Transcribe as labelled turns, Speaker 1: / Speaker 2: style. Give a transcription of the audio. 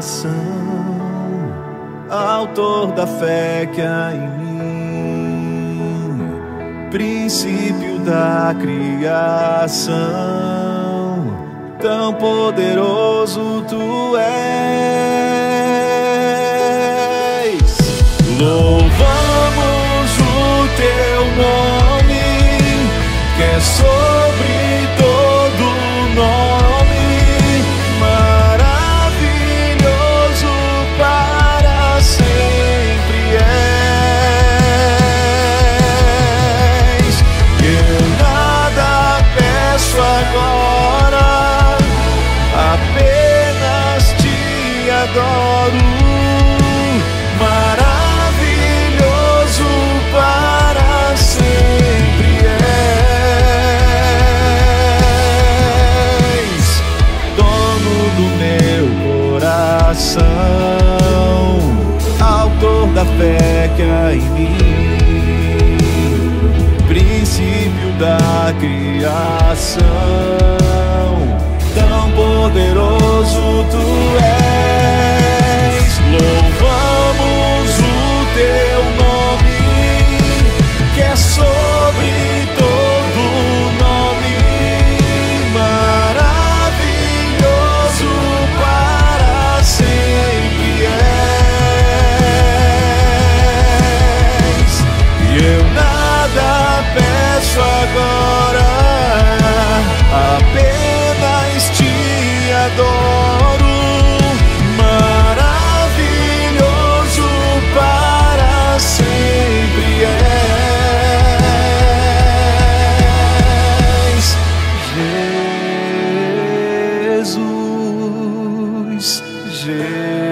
Speaker 1: coração, autor da fé que há em mim, princípio da criação, tão poderoso tu és. Louvamos o teu nome, que é sobre adoro. Maravilhoso para sempre és, dono do meu coração, autor da fé que há em mim, princípio da criação, tão poderoso Eu nada peço agora, apenas te adoro. Maravilhoso para sempre és, Jesus. Jesus.